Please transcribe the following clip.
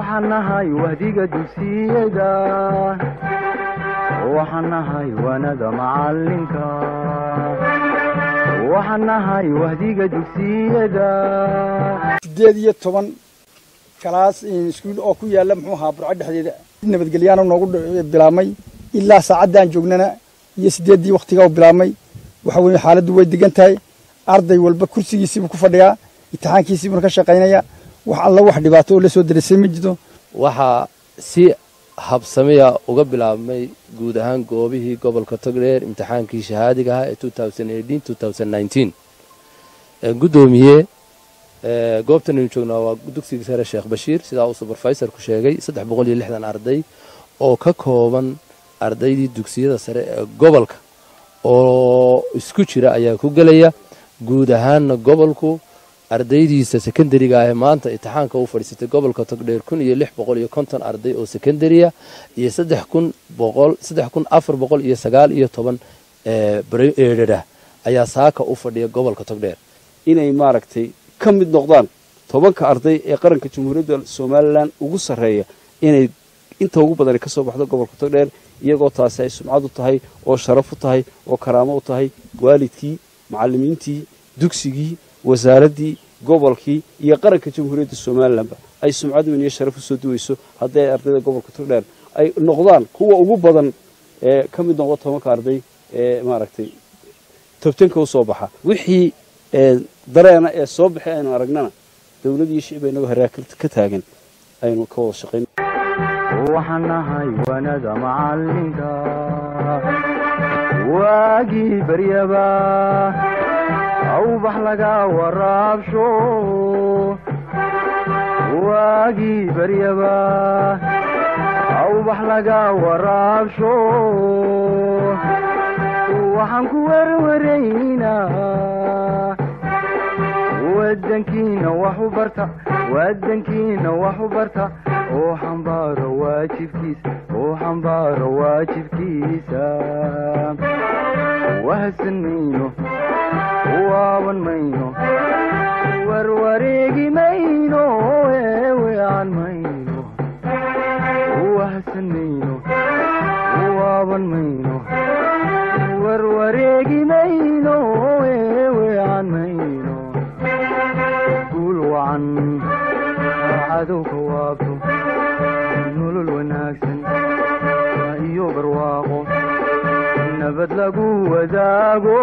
waxaan nahay wahdiga dugsiyada. Waxaan nahay wanada macalinka waxaan nahay wahdiga dugsiyada. Sideed iyo toban kalaas iskuul oo ku yaalla muxuu ahaa burco dhexdeeda. Nabadgelyaana noogu bilaabmay ilaa saacaddaan joognana iyo sideeddii wakhtigaa u bilaabmay. Waxa weeye xaaladdu way degan tahay. Arday walba kursigiisiibuu ku fadhiyaa imtixaankiisiibuna ka shaqaynaya wax alla wax dhibaato oo la soo darisay ma jirto? Waxaa si habsamiya uga bilaabmay guud ahaan goobihii gobolka togdheer imtixaankii shahaadiga ahaa ee guddoomiye goobtan aynu joognaa waa dugsiga sare sheekh bashiir sidaa uu suberfaisorku sheegay arday oo ka kooban ardaydii dugsiyada sare ee gobolka. Oo isku jira ayaa ku gelaya. Guud ahaanna gobolku ardaydiisa sekondariga ah maanta imtixaanka u fadhiisatay gobolka togdheer kun iyo lix boqol iyo konton arday oo sekondaria iyo saddex kun boqol saddex kun afar boqol iyo sagaal iyo toban eedhadha ayaa saaka u fadhiya gobolka togdheer. Inay maaragtay ka mid noqdaan tobanka arday ee qaranka jamhuuriyadda somalilan ugu sarreeya inay inta ugu badani ka soo baxdo gobolka togdheer iyagoo taasi ay sumcad u tahay oo sharaf u tahay oo karaamo u tahay waalidkii macallimiintii dugsigii wasaaraddii gobolkii iyo qaranka jamhuuriyadda somalilanba ay sumcad weyn iyo sharaf u soo duwayso haddii ay ardayda gobolka togdheer ay noqdaan kuwa ugu badan ee ka mid noqda tobanka arday ee maaragtay tobtanka u soo baxa. Wixii dareena ee soo baxay aynu aragnana dowlad iyo shicib aynagoo haraaka ka taagan aynu ka wada shaqayn. Waxaan wanada macalinka waagii baryaba awbax laga waraabsho. Waagii baryaba awbax laga waraabsho. Waxaan ku werwaraynaa wadankiina wax barta wadankiina wax barta. Oo xambaaro waajibkiisa oo xambaaro waajibkiisa wahadsan waaban mayno warwareegi mayno eeweecan mayno guul wacan cadowka waabto nolol wanaagsan iyo barwaaqo nabad lagu wadaago